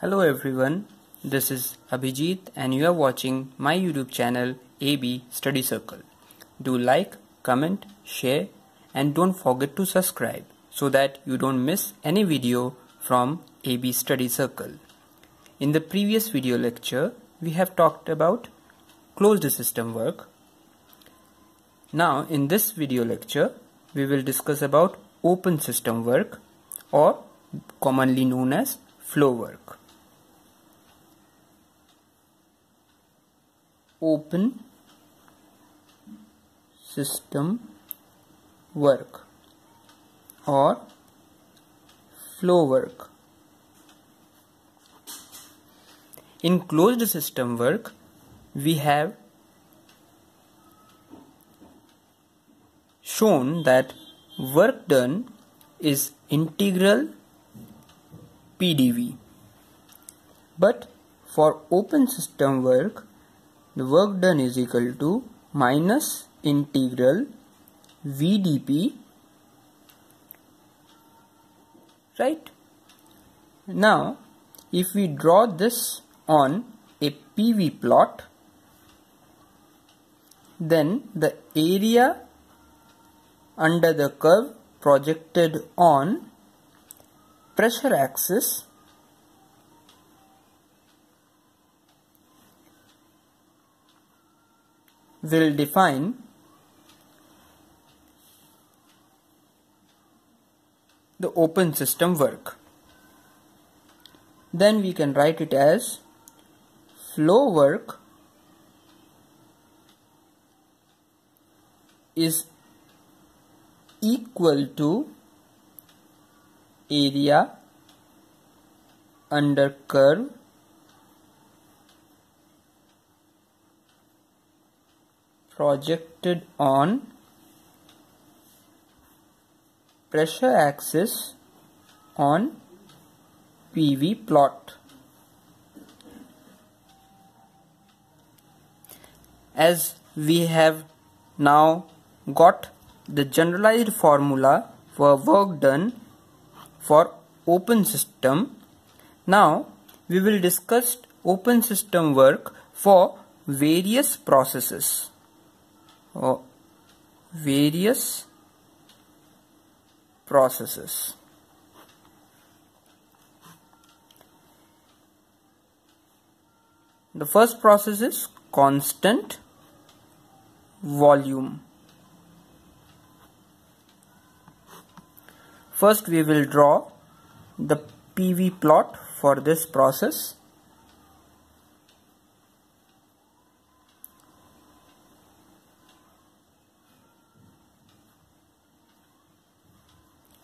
Hello everyone, this is Abhijit and you are watching my YouTube channel AB Study Circle. Do like, comment, share and don't forget to subscribe so that you don't miss any video from AB Study Circle. In the previous video lecture, we have talked about closed system work. Now in this video lecture, we will discuss about open system work or commonly known as flow work. Open system work or flow work. In closed system work, we have shown that work done is integral PDV. But for open system work, the work done is equal to minus integral VDP right? Now if we draw this on a PV plot then the area under the curve projected on pressure axis will define the open system work. Then we can write it as flow work is equal to area under curve projected on pressure axis on PV plot. As we have now got the generalized formula for work done for open system, now we will discuss open system work for various processes or various processes. The first process is constant volume. First we will draw the PV plot for this process.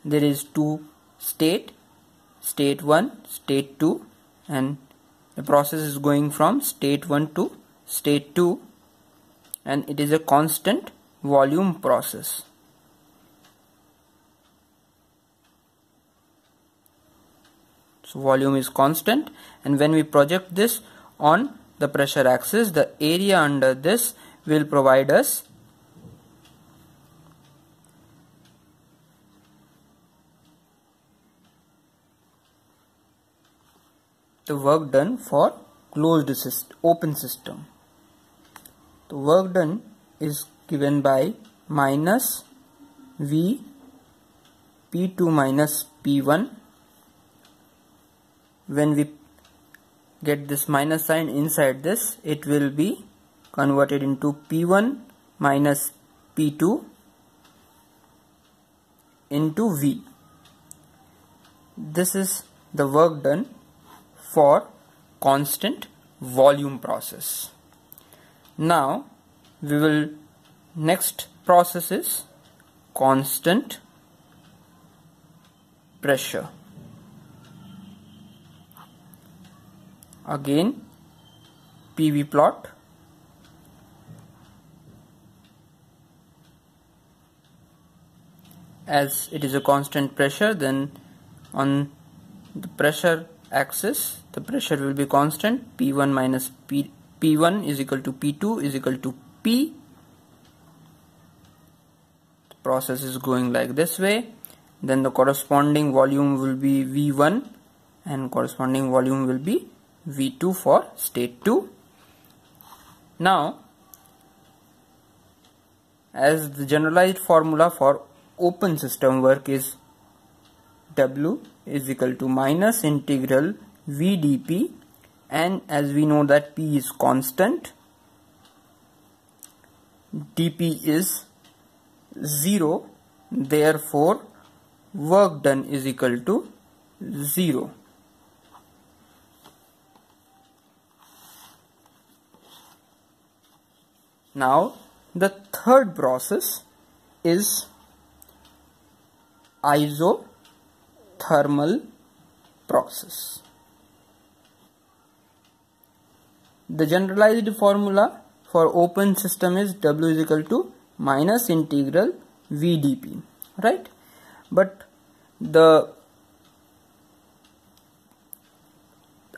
There is two state state 1 state 2 and the process is going from state 1 to state 2 and it is a constant volume process. So volume is constant and when we project this on the pressure axis the area under this will provide us the work done for closed system, open system. The work done is given by minus V P2 minus P1 when we get this minus sign inside this it will be converted into P1 minus P2 into V this is the work done for constant volume process. Now we will next process is constant pressure. Again PV plot as it is a constant pressure then on the pressure axis the pressure will be constant. P1 minus P, P1 is equal to P2 is equal to P. The process is going like this way. Then the corresponding volume will be V1 and corresponding volume will be V2 for state 2. Now as the generalized formula for open system work is W is equal to minus integral V dp and as we know that P is constant dp is 0 therefore work done is equal to 0 now the third process is isothermal process the generalized formula for open system is W is equal to minus integral V dP right? But the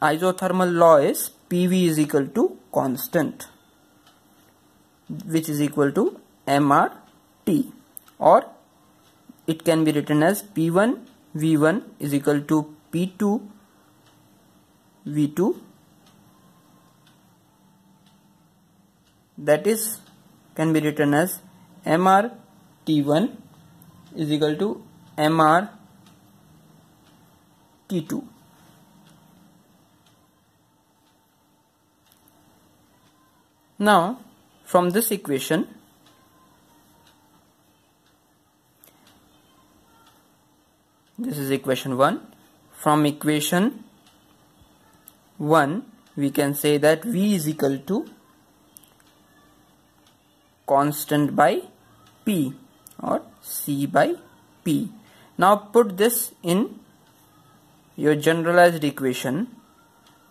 isothermal law is PV is equal to constant which is equal to MRT or it can be written as P1 V1 is equal to P2 V2 that is can be written as mr t1 is equal to mr t2 now from this equation this is equation 1 from equation 1 we can say that v is equal to constant by P or C by P. Now put this in your generalized equation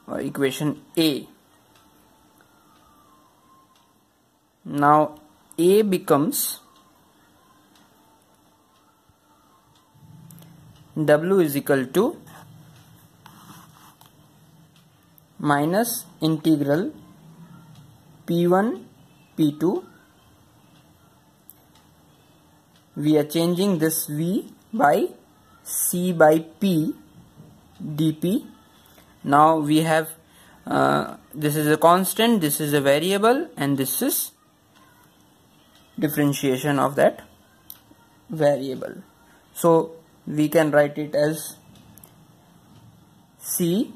or equation A. Now A becomes W is equal to minus integral P1 P2 we are changing this V by C by P dP now we have uh, this is a constant this is a variable and this is differentiation of that variable. So we can write it as C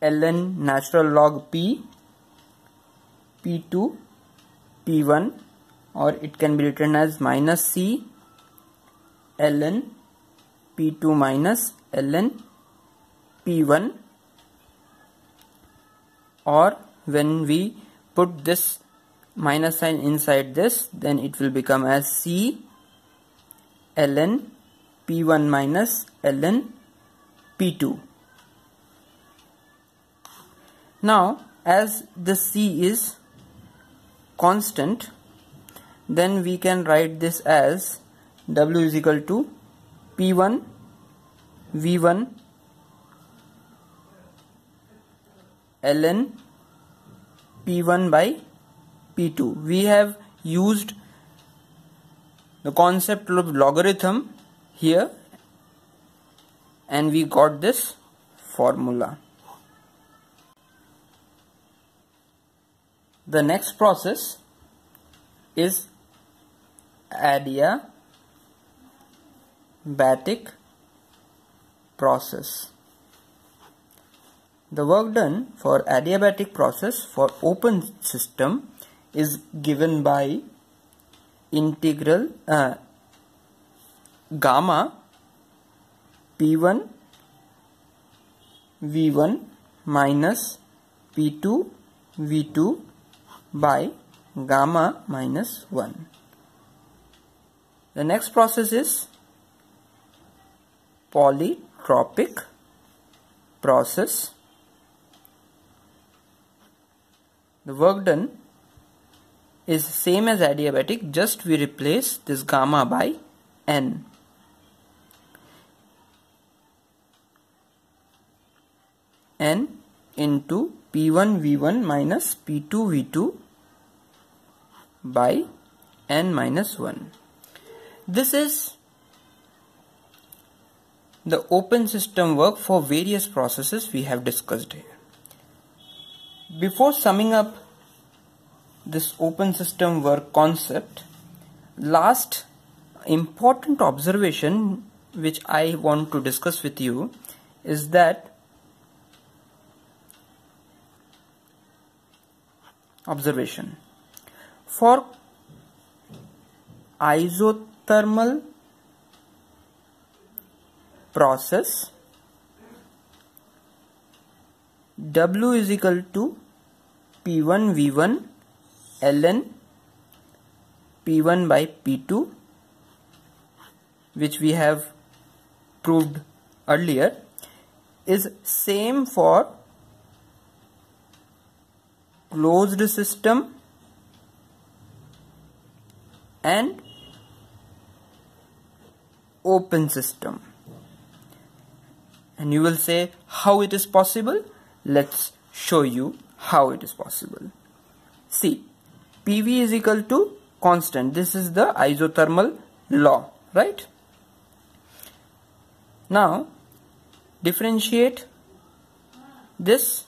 ln natural log P P2 P1 or it can be written as minus C ln P2 minus ln P1 or when we put this minus sign inside this then it will become as C ln P1 minus ln P2 now as the C is constant then we can write this as W is equal to P1 V1 ln P1 by P2 we have used the concept of logarithm here and we got this formula. The next process is adiabatic process. The work done for adiabatic process for open system is given by integral uh, gamma p1 v1 minus p2 v2 by gamma minus 1 the next process is polytropic process. The work done is same as adiabatic just we replace this gamma by n. n into p1 v1 minus p2 v2 by n minus 1 this is the open system work for various processes we have discussed here. Before summing up this open system work concept, last important observation which I want to discuss with you is that observation for isothermal process. W is equal to P1 V1 ln P1 by P2 which we have proved earlier is same for closed system and open system. And you will say how it is possible? Let's show you how it is possible. See PV is equal to constant. This is the isothermal law right? Now differentiate this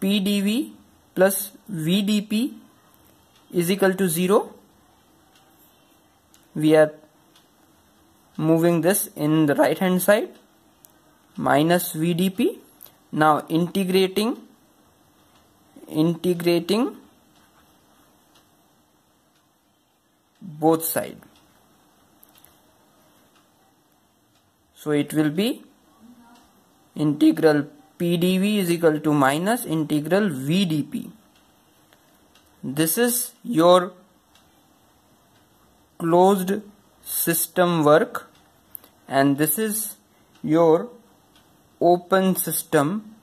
PdV plus VdP is equal to 0 we are moving this in the right hand side minus VdP now integrating integrating both side. So it will be integral pdv is equal to minus integral vdp this is your closed system work and this is your open system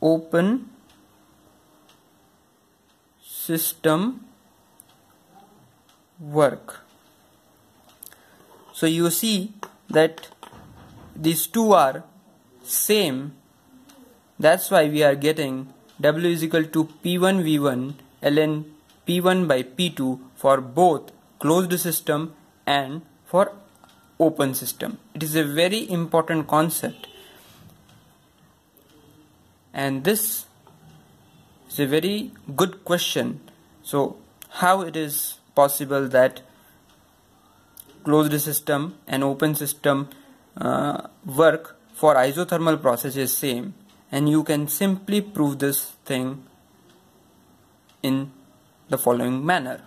open system work. So you see that these two are same. That's why we are getting w is equal to p1 v1 ln p1 by p2 for both closed system and for open system. It is a very important concept. And this is a very good question. So how it is possible that closed system and open system uh, work for isothermal process is same? And you can simply prove this thing in the following manner